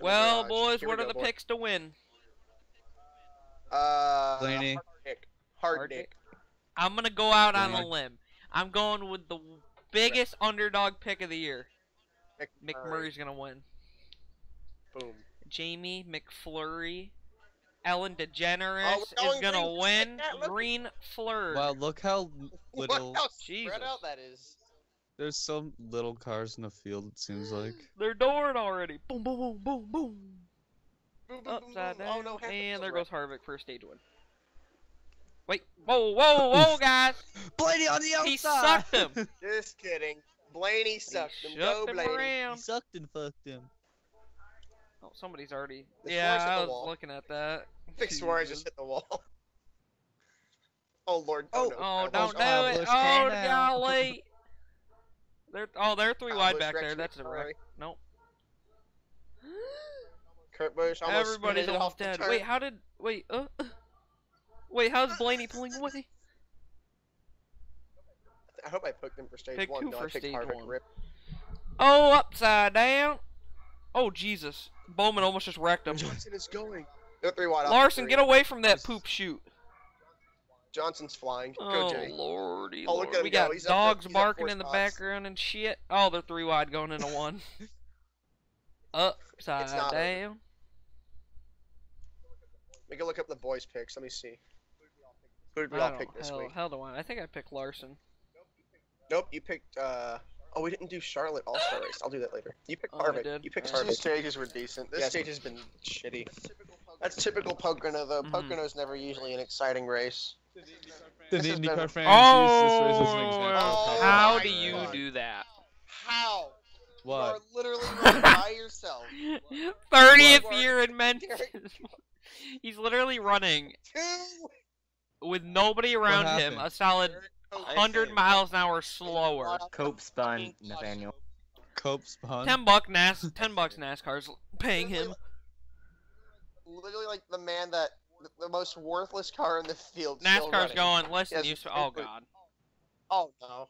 garage. in Well, garage. boys, Here what we are go, the boy. picks to win? Uh, Blaney. Hard Nick. Hard Hard Nick. I'm gonna go out on a limb. I'm going with the biggest underdog pick of the year. McMurray's gonna win. Boom. Jamie McFlurry. Ellen DeGeneres Oh, we're is going gonna green win. like that, look. Green Fleur. Wow, look how little. Look how Jesus. out that is. There's so little cars in the field. It seems like. They're dooring already. Boom, boom, boom, boom, boom. Boom, boom, boom, Upside boom. Oh, down. Oh no, and there goes Harvick for stage one. Wait. Whoa, whoa, whoa, guys. Blaney on the outside. He sucked him. Just kidding. Blaney He sucked him. shook Go him Blaney. He sucked and fucked him. Oh, somebody's already. The yeah, I was wall. looking at that. Big Suarez just hit the wall. Oh lord. Oh. oh no. Oh, don't do it. Oh, golly. They're oh, they're three Kyle wide Busch back wrecked there. Nick That's a wreck. Ferrari. Nope. Kurt Busch almost Everybody's spinning it almost off dead. Wait, how did? Wait, uh. uh. Wait, how's Blaney pulling away? I hope I picked him for stage Pick one. two no, for I picked stage Harvick. one. Rip. Oh, upside down. Oh Jesus! Bowman almost just wrecked him. Johnson is going. They're three wide. Larson, three. get away from that poop shoot. Johnson's flying. Go Oh Jay. lordy, Oh, look lord. at him we go. got He's dogs up barking in the spots. background and shit. Oh, they're three wide going into one. Upside It's not over. down. We can look up the boys' picks. Let me see. Who did we all pick this hell, week? hell do I? I think I picked Larson. Nope, you picked. uh... Oh, we didn't do Charlotte All Star Race. I'll do that later. You picked Oh, Harvick. did? You picked Alright. Harvick. These stages were decent. This Yes. stage has been shitty. That's typical Pocono, though. Mhm. Pocono's never usually an exciting race. The This IndyCar been- fans use this race as an Oh, example. Of how do you do that? How? You are What? literally running by yourself. 30th What? year in mentions. He's literally running Two. with nobody around him, a solid 100 miles an hour slower. Cope spun Nathaniel. Cope spun. 10 buck Nas 10 bucks NASCAR's paying him. Literally like the man that the, the most worthless car in the field. still NASCAR's running. going, listen, Yes, you s- oh god. Oh no.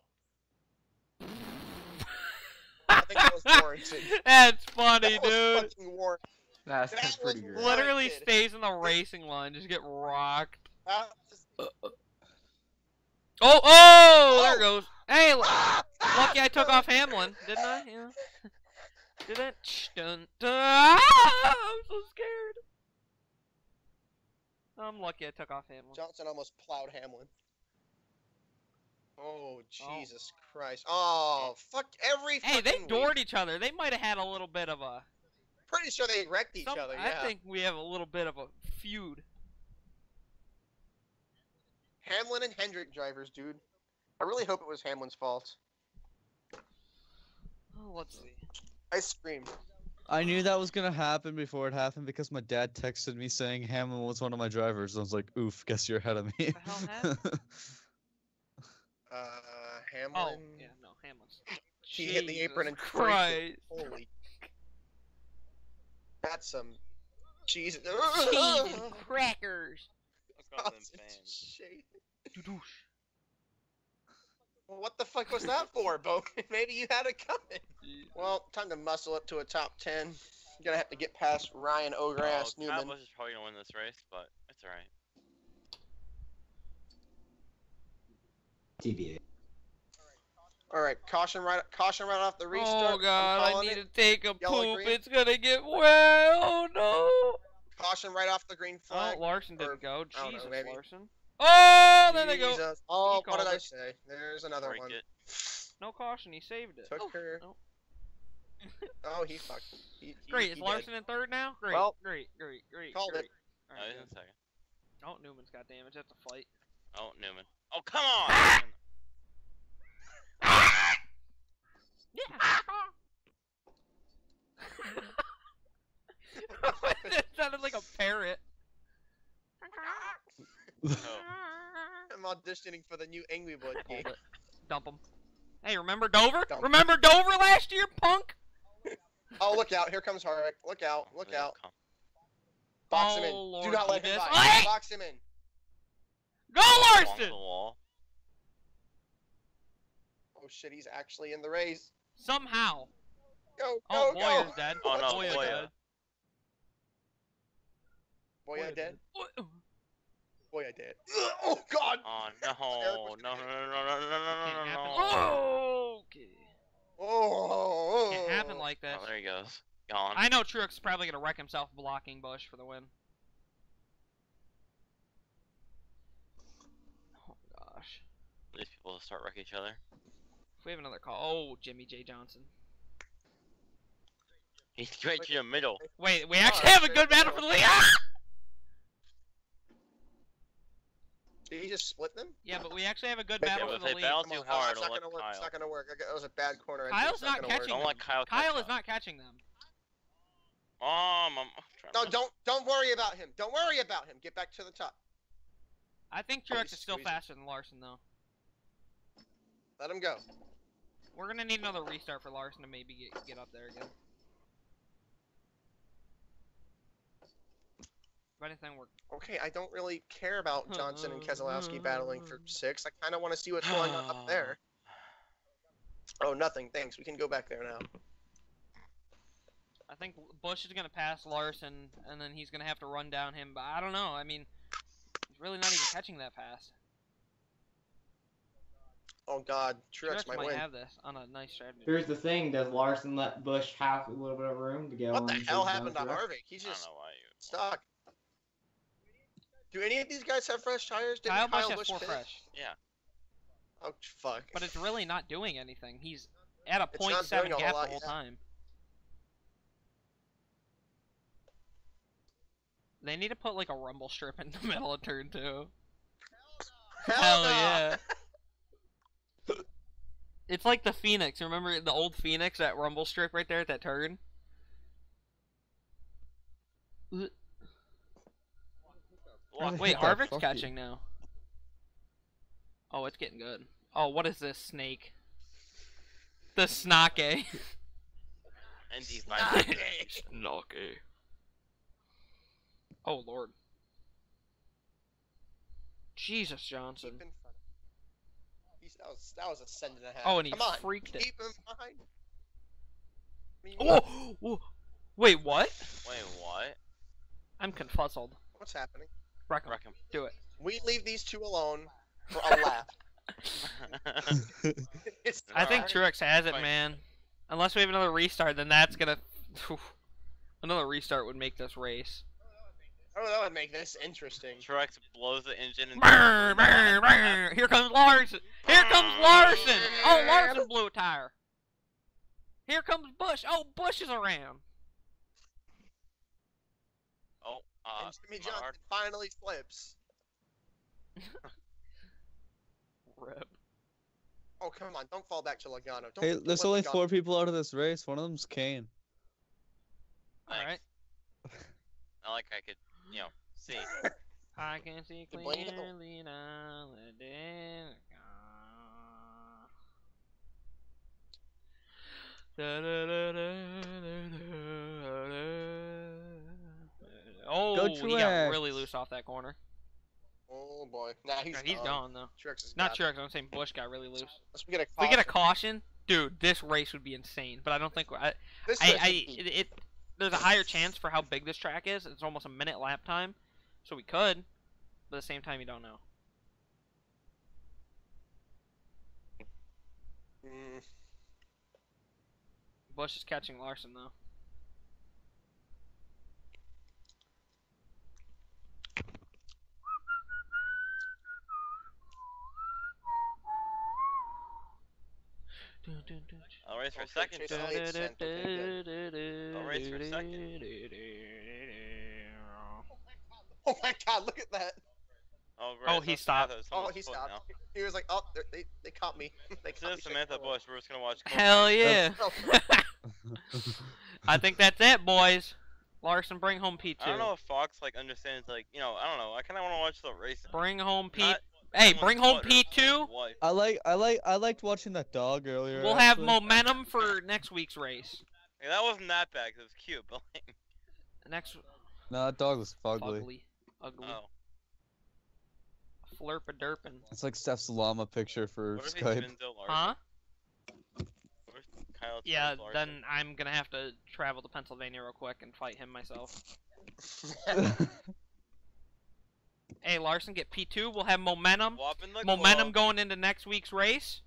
I think that was warranted. That's funny, That dude. fucking warranted. That's, That that's pretty was good. Literally warranted. stays in the racing line, just get rocked. That was- Oh, oh, there Oh. it goes. Hey, Ah! lucky I took off Hamlin, didn't I? Yeah. Did it? Dun, dun. Ah, I'm so scared. I'm lucky I took off Hamlin. Johnson almost plowed Hamlin. Oh, oh. Jesus Christ! Oh fuck every. Hey, they doored each other. They might have had a little bit of a. Pretty sure they wrecked each some- other. Yeah. I think we have a little bit of a feud. Hamlin and Hendrick drivers, dude. I really hope it was Hamlin's fault. Oh, let's see. I screamed. I knew that was gonna happen before it happened because my dad texted me saying Hamlin was one of my drivers. I was like, "Oof, guess you're ahead of me." The hell happened? Uh, Oh, Hamlin. yeah, no, Hamlin's. He hit the apron and freaked Christ. Holy. That's some. Jesus. Cheese and crackers. Shit. Doo-doosh. Well, what the fuck was that for, Bo? Maybe you had it coming. Well, time to muscle up to a top 10. You're gonna have to get past Ryan Oh, Ograss Kyle Newman. Busch is probably gonna win this race, but it's alright. TBA. Alright, caution right caution right off the restart. Oh I'm god, I need it. to take a Yellow, poop. green. It's gonna get wet. Oh no. Caution right off the green flag. Oh, flag. Larson or- didn't go. I don't know, Jesus, maybe. Larson. Oh, there they go. Jesus. Oh, He what did called I it. say? There's another Break one. it. No caution. He saved it. Took oh, her. no. Oh. oh, he fucked. He, he, Great. he Is did. Larson in third now? Great. Well, great. Great. Great. called great. it. All No, right, he's in good. second. Oh, Newman's got damage. That's a fight. Oh, Newman. Oh, come on! Ah! Yeah. that sounded like a parrot. oh, I'm auditioning for the new Angry Blood game. Hold it. Dump him. Hey, remember Dover? Dump. Remember Dover last year, punk? Oh, look out! Here comes Harvick. Look out! Look yeah, out! come- Box him Oh, in. Lord, Do not let him missed. by. Hey! Box him in. Go Larson! Oh shit! He's actually in the race. Somehow. Go! Go! Oh, go! Bowyer's dead. Oh no, Bowyer Boya. dead. Boy, I did. What? Oh, boy, I did. Oh God! Oh no! No! No! No! No! No! No! no! Okay. Oh! Can't happen like that. Oh, there he goes. Gone. I know Truex is probably gonna wreck himself blocking Busch for the win. Oh gosh. These people start wrecking each other. If we have another call. Oh, Jimmie J Johnson. He's right in the middle. Wait, we actually have a good battle for the lead. Ah! Just split them? Yeah, but we actually have a good battle but for the they lead. battle too on, hard, it's not it'll gonna let work. It's not gonna work. That was a bad corner. Kyle's it's not gonna work. catching Don't let Kyle Kyle is not catching them. Mom, I'm trying No, to- don't don't worry about him. Don't worry about him. Get back to the top. I think Truex he's is still faster than Larson though. Let him go. We're gonna need another restart for Larson to maybe get get up there again. Anything, we're Okay, I don't really care about Johnson and Keselowski uh, battling for six. I kind of want to see what's going on up there. Oh, nothing. Thanks. We can go back there now. I think Busch is gonna pass Larson, and then he's gonna have to run down him. But I don't know. I mean, he's really not even catching that pass. Oh God, Truex Truex might might win. have this on a nice strategy. Here's the thing: Does Larson let Busch have a little bit of room to go? What the hell happened to? Harvick? He's I don't just know stuck. Do any of these guys have fresh tires? Didn't Kyle Busch Kyle has Busch four pit? fresh, Yeah. Oh fuck. but it's really not doing anything. He's at a It's point not seven doing a gap whole the whole yeah. time. They need to put like a rumble strip in the middle of turn two. Hell, Hell no. yeah. It's like the Phoenix. Remember the old Phoenix, that rumble strip right there at that turn? Really Wait, hit that Harvick's catching now. Oh, it's getting good. Oh, what is this snake? The snake. And these vibes. Snake. Oh lord. Jesus Johnson. Keep in front. He's, that was that was a send and a half. Oh, and he Come on, freaked it. keep him behind. I mean, Oh, whoa. Wait, what? Wait, what? I'm confuzzled. What's happening? Wreck 'em. Wreck him. Do it. We leave these two alone for a lap. It's I think Truex has it, man. Unless we have another restart, then that's gonna. Another restart would make this race. Oh, that would make this interesting. Truex blows the engine and. Brr, brr, brr. Here comes Larson. Here comes Larson. Oh, Larson blew a tire. Here comes Busch. Oh, Busch is around. Oh, uh, and Jimmie Johnson heart- finally flips. Rip. Oh, come on. Don't fall back to Logano. Don't Hey, don't there's only Logano- four people out of this race. One of them's Kahne. All right. I like I could, you know, see. I can see You blame it. clearly now the day is gone. Oh, Go he got really loose off that corner. Oh, boy. Nah, he's, Nah, he's gone. gone though. Truex is Not gone. Truex. I'm saying Busch got really loose. Unless we get a If we get a caution. caution, dude, this race would be insane. But I don't think I, This I, race I it, it there's a higher chance for how big this track is. It's almost a minute lap time, so we could, but at the same time, you don't know. Mm, Busch is catching Larson though. I'll race for second. Chase Joe. Elliott sent, okay, I'll race for second. Oh my god, look at that. Oh, Oh, he stopped. Oh, he stopped. now. He was like, oh, they're- they, they caught me. they This is. Samantha Shit. Busch. We're just gonna watch. Hell Coldplay. yeah! I think that's it, boys. Larson, bring home P2. I don't know if Fox like understands like you know I don't know. I kind of want to watch the race. Bring home P. Not hey, someone's bring home butt or P2. I like I like I liked watching that dog earlier. We'll have momentum for next week's race. Like, that wasn't that bad 'cause it was cute, but like, Next No, that dog was ugly. ugly, ugly, oh, flurp a derpin. It's like Steph's llama picture for what Skype. Huh? Kyle Yeah. Larson? Then I'm gonna have to travel to Pennsylvania real quick and fight him myself. Hey, Larson, get P2. We'll have momentum. Momentum club. going into next week's race.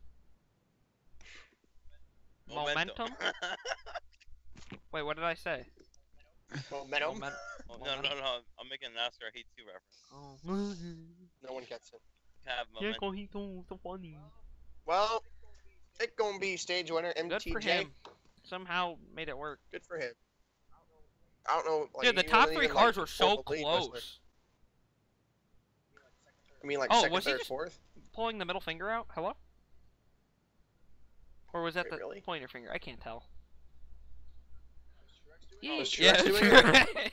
Momentum. Wait, what did I say? Momentum. Momentum. Oh, no, no, no. I'm making a NASCAR Heat 2 reference. Oh. No one gets it. Have momentum. so funny. Well, it's gonna be stage winner Good MTJ. for him. Somehow made it work. Good for him. I don't know. Like, Dude, the top three even, cars like, were so full lead, close. I mean, like Oh, second, was he just- fourth. Pulling the middle finger out? Hello? Or was that Wait, the really? pointer finger? I can't tell. was yeah, Truex?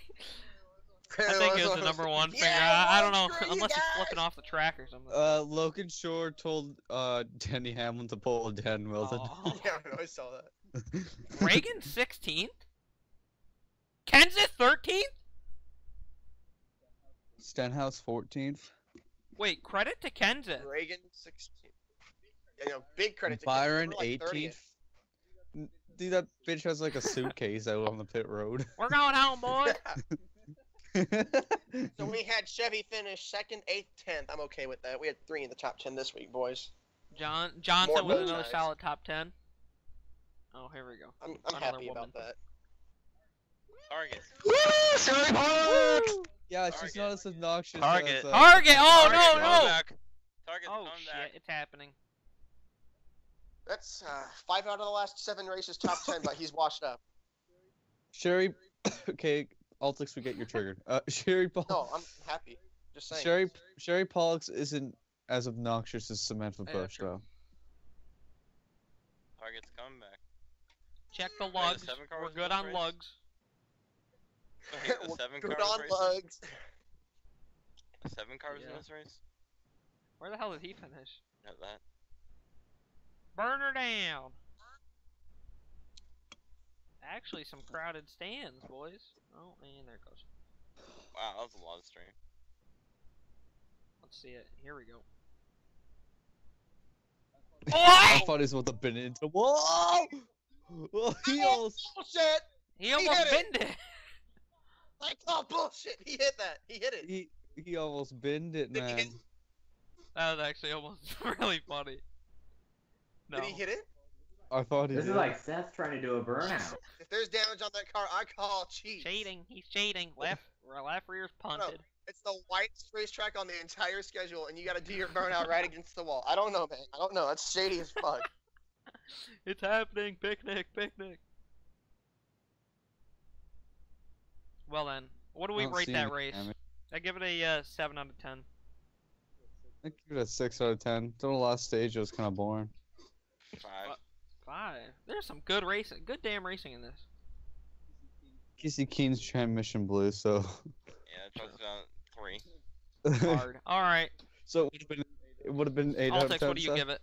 I think it was the number one finger. I, I don't know, screw you unless he's flipping off the track or something. Uh, Logan Shore told uh Denny Hamlin to pull a Dan Wilson. Aw. Yeah, I know, I saw that. Reagan 16th? Kenseth 13th? Stenhouse 14th. Wait, credit to Kenseth. Reagan 16. Yeah, you know, big credit to Byron Kenseth. We're like 18th. Dude, that bitch has like a suitcase out on the pit road. We're going home, boys. so we had Chevy finish second, eighth, tenth. I'm okay with that. We had three in the top ten this week, boys. John Johnson More with bow another solid top 10. Oh, here we go. I'm, I'm happy woman. about that. Target. Yeah, she's not as obnoxious Target. as. Uh, Target! Oh, Target, no, come no! back. Target's Oh, coming shit, back. it's happening. That's uh, five out of the last seven races top ten, but he's washed up. Sherry. okay, Altix, we get you triggered. Uh, Sherry Paul. No, I'm happy. Just saying. Sherry Sherry Pollex isn't as obnoxious as Samantha Yeah, Busch, though. Target's coming back. Check the the lugs. seven car We're good on race? lugs. Wait, the seven Good on racing? lugs. The seven cars Yeah. in this race? Where the hell did he finish? Not that. Burn her down. Actually, some crowded stands, boys. Oh, and there it goes. Wow, that was a lot of stream. Let's see it. Here we go. I Oh! thought he was about to bend into. Whoa! Well, he oh, almost. Bullshit! He almost hit it. bent it. I call oh, bullshit. He hit that. He hit it. He, he almost bend it, Did man. That was actually almost really funny. No. Did he hit it? I thought he This did. is like Seth trying to do a burnout. If there's damage on that car, I call cheat. Cheating. He's cheating. Left, left rear's punted. It's the whitest racetrack on the entire schedule, and you got to do your burnout right against the wall. I don't know, man. I don't know. That's shady as fuck. It's happening. Picnic, picnic. Well then, what do we rate that race? damage. I give it a uh, seven out of ten. I give it a six out of ten. The last stage it was kind of boring. Five. Five. There's some good racing, good damn racing in this. Kasey Kahne's transmission blew, so Yeah, Chuck's on three. Hard. All right. so it would have been it would have been eight out of Altix, ten. what do you Seth? give it?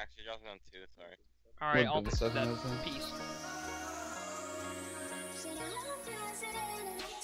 Actually, Chuck's on two, sorry. All right, Would've been Altix, of 10. piece.